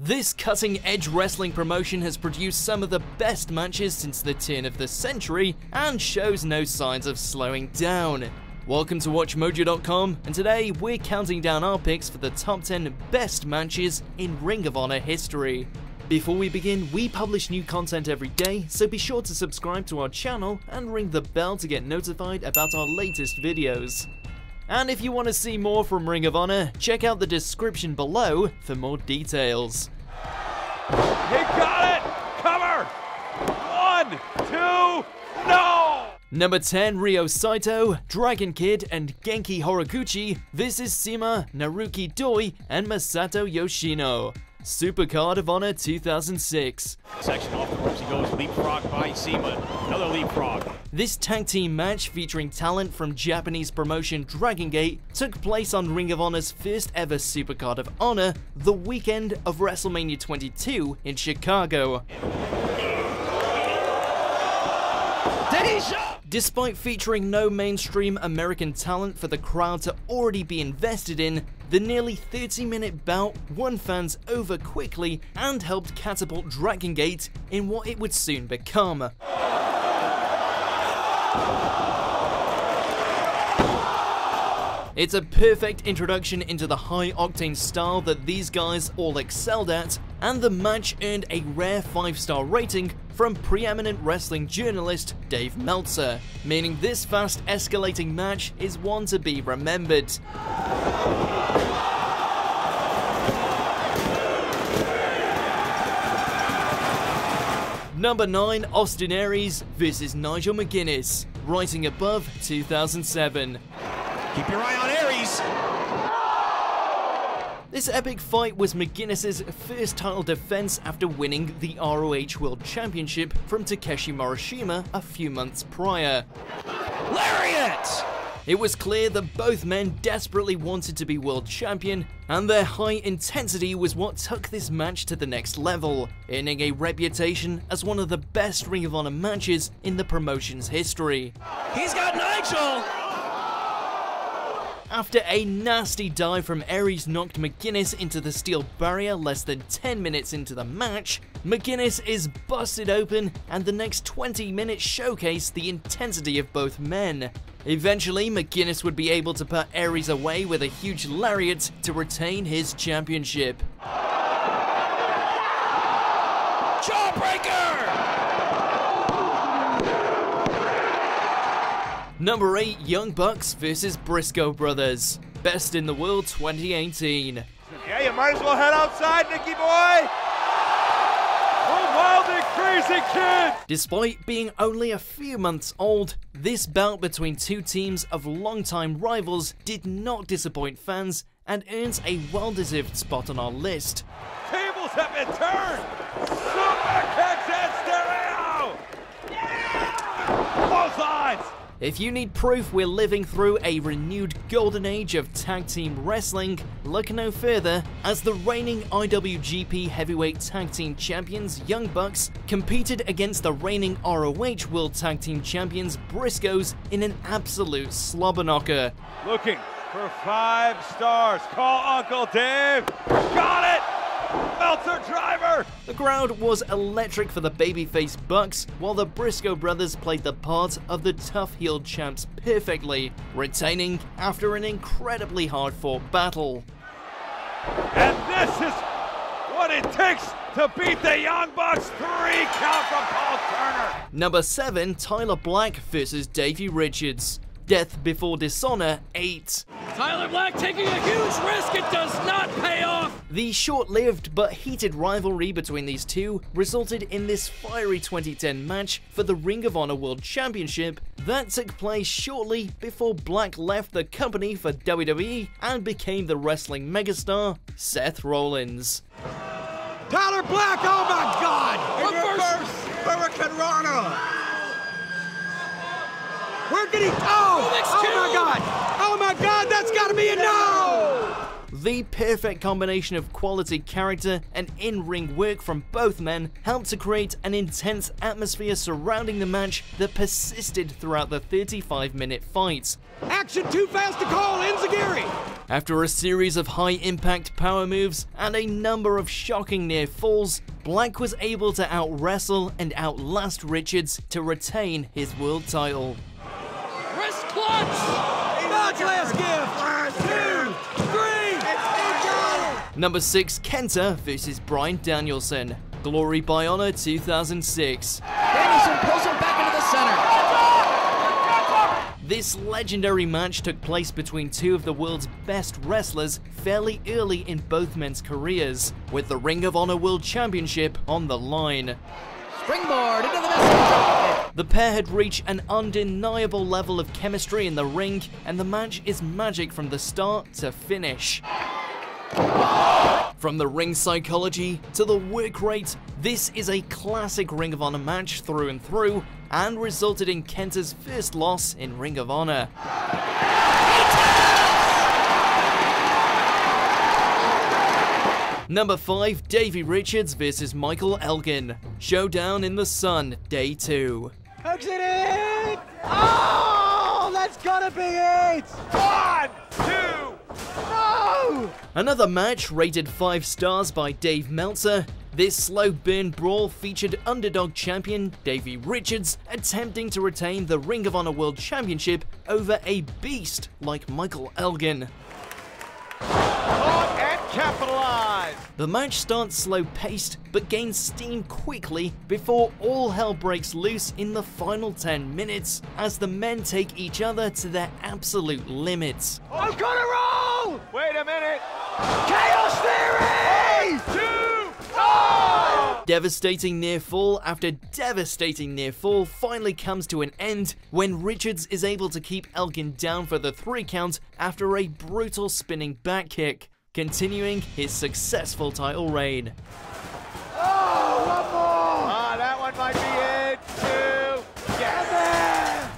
This cutting edge wrestling promotion has produced some of the best matches since the turn of the century and shows no signs of slowing down. Welcome to WatchMojo.com, and today we're counting down our picks for the top 10 best matches in Ring of Honor history. Before we begin, we publish new content every day, so be sure to subscribe to our channel and ring the bell to get notified about our latest videos. And if you want to see more from Ring of Honor, check out the description below for more details. He got it! Cover! One, two, no! Number 10, Ryo Saito, Dragon Kid, and Genki Horiguchi is CIMA, Naruki Doi, and Masato Yoshino. Supercard of Honor 2006. Section off the ropes, he goes leapfrog by CIMA. Another leapfrog. This tag team match featuring talent from Japanese promotion Dragon Gate took place on Ring of Honor's first ever Supercard of Honor, the weekend of WrestleMania 22 in Chicago. Despite featuring no mainstream American talent for the crowd to already be invested in, the nearly 30 minute bout won fans over quickly and helped catapult Dragon Gate in what it would soon become. It's a perfect introduction into the high octane style that these guys all excelled at, and the match earned a rare 5 star rating from preeminent wrestling journalist Dave Meltzer, meaning this fast escalating match is one to be remembered. Number 9 Austin Aries versus Nigel McGuinness, Rising Above 2007. Keep your eye on Aries. This epic fight was McGuinness's first title defense after winning the ROH World Championship from Takeshi Morishima a few months prior. Lariat! It was clear that both men desperately wanted to be world champion, and their high intensity was what took this match to the next level, earning a reputation as one of the best Ring of Honor matches in the promotion's history. He's got Nigel! After a nasty dive from Aries knocked McGuinness into the steel barrier less than 10 minutes into the match, McGuinness is busted open and the next 20 minutes showcase the intensity of both men. Eventually, McGuinness would be able to put Aries away with a huge lariat to retain his championship. Number 8 Young Bucks vs Briscoe Brothers. Best in the World 2018. Yeah, you might as well head outside, Nicky boy! Oh, wild and crazy kid! Despite being only a few months old, this bout between two teams of longtime rivals did not disappoint fans and earns a well-deserved spot on our list. Tables have been turned! Super kicks and stereo! Both sides! If you need proof we're living through a renewed golden age of tag team wrestling, look no further as the reigning IWGP Heavyweight Tag Team Champions Young Bucks competed against the reigning ROH World Tag Team Champions Briscoes in an absolute slobber knocker. Looking for five stars. Call Uncle Dave. Got it! Meltzer driver! The crowd was electric for the babyface Bucks, while the Briscoe brothers played the part of the tough heel champs perfectly, retaining after an incredibly hard fought battle. And this is what it takes to beat the Young Bucks. Three count from Paul Turner. Number 7 Tyler Black versus Davey Richards. Death Before Dishonor 8. Tyler Black taking a huge risk. It does not pay off. The short lived but heated rivalry between these two resulted in this fiery 2010 match for the Ring of Honor World Championship that took place shortly before Black left the company for WWE and became the wrestling megastar Seth Rollins. Tyler Black, oh my God! Reverse. Hurricanrana! Where did he go? Next Oh two. Oh my God! Oh my God, that's gotta be a no! The perfect combination of quality character and in-ring work from both men helped to create an intense atmosphere surrounding the match that persisted throughout the 35-minute fight. Action too fast to call, Enzuigiri! After a series of high-impact power moves and a number of shocking near falls, Black was able to out-wrestle and outlast Richards to retain his world title. Wrist clutch! Much last gift! Number 6 Kenta versus Bryan Danielson. Glory by Honor 2006. Danielson pulls him back into the center. This legendary match took place between two of the world's best wrestlers fairly early in both men's careers, with the Ring of Honor World Championship on the line. Springboard into the. The pair had reached an undeniable level of chemistry in the ring, and the match is magic from the start to finish. From the ring psychology to the work rate, this is a classic Ring of Honor match through and through, and resulted in Kenta's first loss in Ring of Honor. Number 5, Davey Richards vs Michael Elgin. Showdown in the Sun, Day 2. Exit it! Oh, that's gotta be it! One, two, No! Another match rated 5 stars by Dave Meltzer. This slow burn brawl featured underdog champion Davey Richards attempting to retain the Ring of Honor World Championship over a beast like Michael Elgin. caught and capitalized. The match starts slow paced but gains steam quickly before all hell breaks loose in the final 10 minutes as the men take each other to their absolute limits. I'm gonna roll! Wait a minute. Chaos Theory! Two, oh! Devastating near fall after devastating near fall finally comes to an end when Richards is able to keep Elgin down for the three count after a brutal spinning back kick, continuing his successful title reign.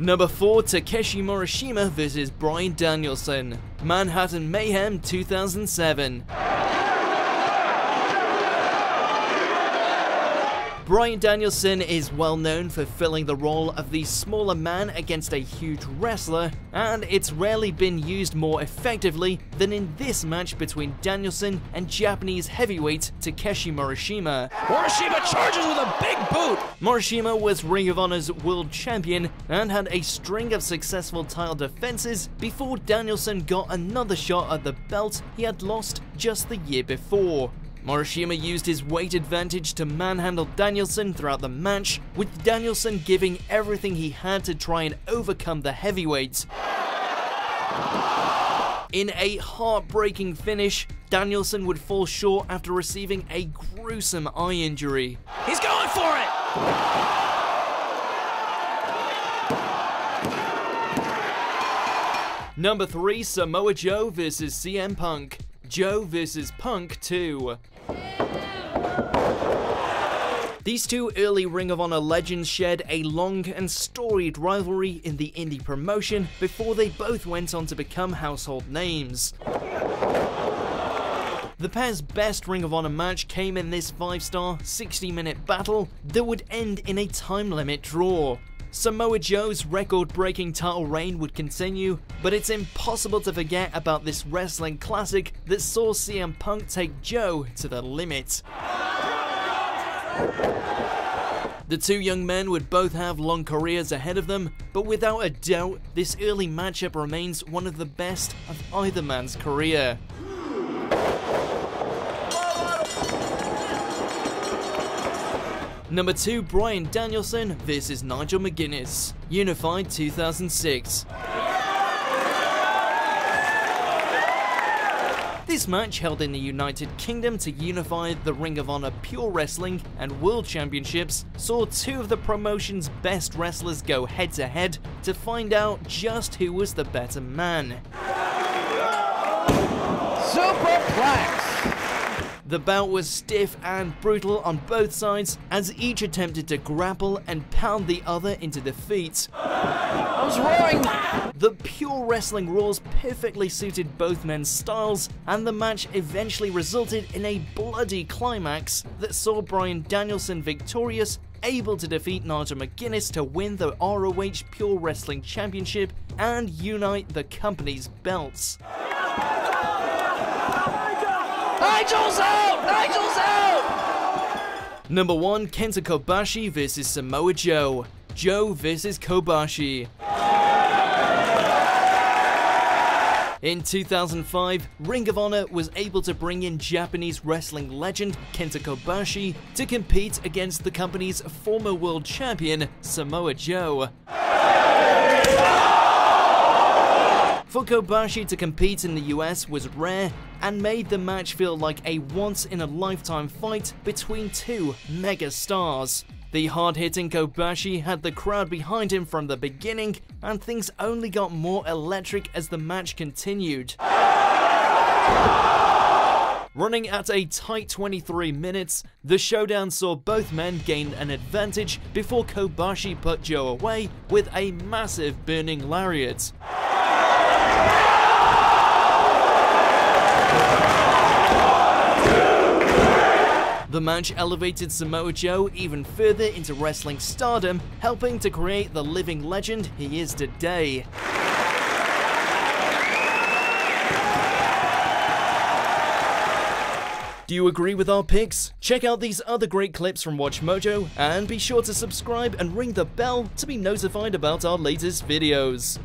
Number 4 Takeshi Morishima vs Bryan Danielson. Manhattan Mayhem 2007. Bryan Danielson is well known for filling the role of the smaller man against a huge wrestler, and it's rarely been used more effectively than in this match between Danielson and Japanese heavyweight Takeshi Morishima. Morishima charges with a big boot. Morishima was Ring of Honor's world champion and had a string of successful title defenses before Danielson got another shot at the belt he had lost just the year before. Morishima used his weight advantage to manhandle Danielson throughout the match, with Danielson giving everything he had to try and overcome the heavyweight. In a heartbreaking finish, Danielson would fall short after receiving a gruesome eye injury. He's going for it. Number 3 Samoa Joe vs CM Punk. Joe vs Punk 2. These two early Ring of Honor legends shared a long and storied rivalry in the indie promotion before they both went on to become household names. The pair's best Ring of Honor match came in this 5-star, 60-minute battle that would end in a time limit draw. Samoa Joe's record-breaking title reign would continue, but it's impossible to forget about this wrestling classic that saw CM Punk take Joe to the limit. The two young men would both have long careers ahead of them, but without a doubt, this early matchup remains one of the best of either man's career. Number 2 Bryan Danielson vs Nigel McGuinness, Unified 2006. This match, held in the United Kingdom to unify the Ring of Honor Pure Wrestling and World Championships, saw two of the promotion's best wrestlers go head to head to find out just who was the better man. Superplex. The bout was stiff and brutal on both sides as each attempted to grapple and pound the other into defeat. I was roaring! The pure wrestling rules perfectly suited both men's styles, and the match eventually resulted in a bloody climax that saw Bryan Danielson victorious, able to defeat Nigel McGuinness to win the ROH Pure Wrestling Championship and unite the company's belts. Nigel's out! Nigel's out! Number 1 Kenta Kobashi vs Samoa Joe. Joe vs Kobashi. In 2005, Ring of Honor was able to bring in Japanese wrestling legend Kenta Kobashi to compete against the company's former world champion Samoa Joe. For Kobashi to compete in the US was rare and made the match feel like a once in a lifetime fight between two mega stars. The hard hitting Kobashi had the crowd behind him from the beginning, and things only got more electric as the match continued. Running at a tight 23 minutes, the showdown saw both men gain an advantage before Kobashi put Joe away with a massive burning lariat. The match elevated Samoa Joe even further into wrestling stardom, helping to create the living legend he is today. Do you agree with our picks? Check out these other great clips from WatchMojo and be sure to subscribe and ring the bell to be notified about our latest videos.